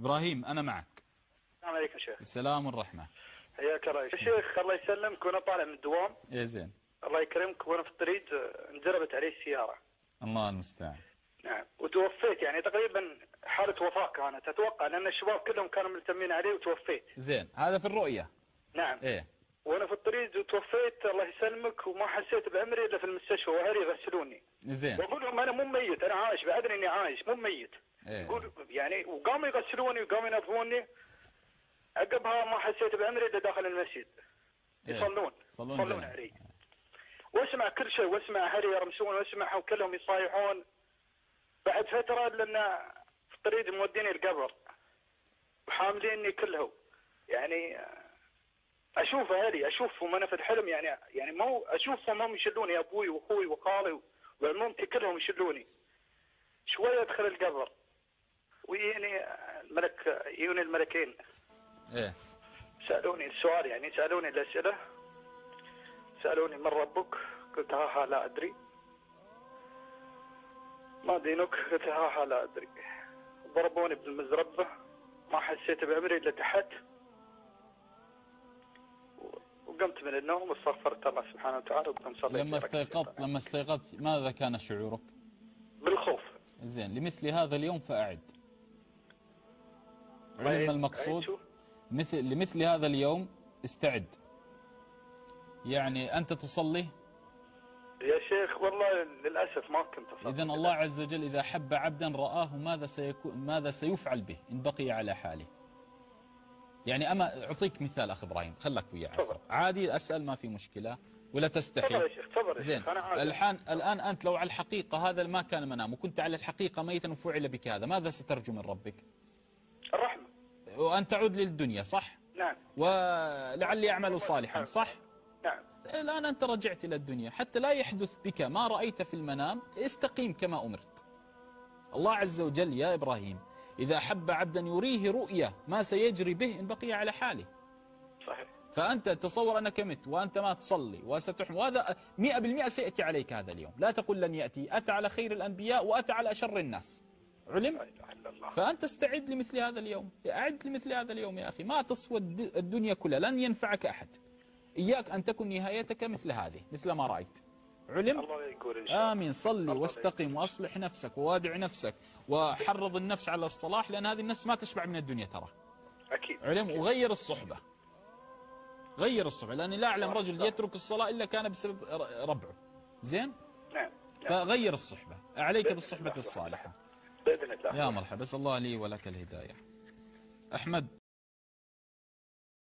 إبراهيم أنا معك. السلام عليكم شيخ. السلام والرحمة. حياك الله يا شيخ. الله يسلمك وأنا طالع من الدوام. إيه زين. الله يكرمك وأنا في الطريق انجربت علي السيارة. الله المستعان. نعم. وتوفيت يعني تقريبا حالة وفاة كانت. أتوقع لأن الشباب كلهم كانوا ملتمين علي وتوفيت. زين هذا في الرؤية. نعم. إيه. وأنا في الطريق وتوفيت الله يسلمك وما حسيت بعمري إلا في المستشفى وأهلي يغسلوني. زين. وأقول لهم أنا مو ميت أنا عايش بعدني إني عايش مو ميت. إيه. يقول يعني وقاموا يغسلوني وقاموا ينظفوني. عقبها ما حسيت بعمري إلا داخل المسجد. إيه. يصلون. يصلون جنازة. علي. واسمع كل شيء واسمع أهلي يرمسون واسمعهم كلهم يصايحون. بعد فترة لأن في الطريق موديني القبر. وحامليني كلهم. يعني أشوف أهلي اشوفهم أنا في الحلم يعني يعني مو اشوفهم هم يشلوني أبوي وأخوي وخالي وعمومتي كلهم يشلوني شوية أدخل القبر. ويجيني الملك يجوني الملكين. إيه. سألوني السؤال يعني سألوني الأسئلة. سألوني من ربك؟ قلت ها ها لا أدري. ما دينك؟ قلت ها ها لا أدري. ضربوني بالمزربة. ما حسيت بعمري إلا تحت و- وقمت من النوم واستغفرت الله سبحانه وتعالى وقمت صليت. لما. استيقظت لما استيقظت ماذا كان شعورك؟ بالخوف. زين لمثل هذا اليوم فأعد. علم المقصود؟ مثل لمثل هذا اليوم استعد. يعني أنت تصلي؟ يا شيخ والله للأسف ما كنت أصلي. إذا الله عز وجل إذا حب عبدا رآه ماذا سيكون ماذا سيفعل به إن بقي على حاله؟ يعني أما أعطيك مثال أخ إبراهيم خلك تفضل. عادي أسأل ما في مشكلة ولا تستحي. تفضل يا شيخ تفضل زين. الحين الآن أنت لو على الحقيقة هذا ما كان منام وكنت على الحقيقة ميتا وفعل بك هذا ماذا سترجو من ربك؟ الرحمة. وأن تعود للدنيا صح؟ نعم. ولعلي أعمل صالحا صح؟ نعم. الآن أنت رجعت إلى الدنيا حتى لا يحدث بك ما رأيت في المنام استقيم كما أمرت. الله عز وجل يا إبراهيم إذا حب عبدا يريه رؤية ما سيجري به إن بقي على حاله. صحيح. فأنت تصور أنك مت وأنت ما تصلي وستحمل وهذا مئة بالمئة سيأتي عليك هذا اليوم. لا تقل لن يأتي. أتى على خير الأنبياء وأتى على أشر الناس. علم؟ فأنت استعد لمثل هذا اليوم. أعد لمثل هذا اليوم يا أخي. ما تسوى الد- الدنيا كلها. لن ينفعك أحد. إياك أن تكن نهايتك مثل هذه مثل ما رأيت. علم؟ آمين صلي واستقم وأصلح نفسك ووادع نفسك وحرض النفس على الصلاح لأن هذه النفس ما تشبع من الدنيا ترى. أكيد. علم؟ وغير الصحبة. غير الصحبة لأني لا أعلم رجل يترك الصلاة إلا كان بسبب ربعه. زين؟ نعم نعم. فغير الصحبة. عليك بإذن بالصحبة. الصالحة. بإذن الله. يا مرحبا بس الله لي ولك الهداية. أحمد.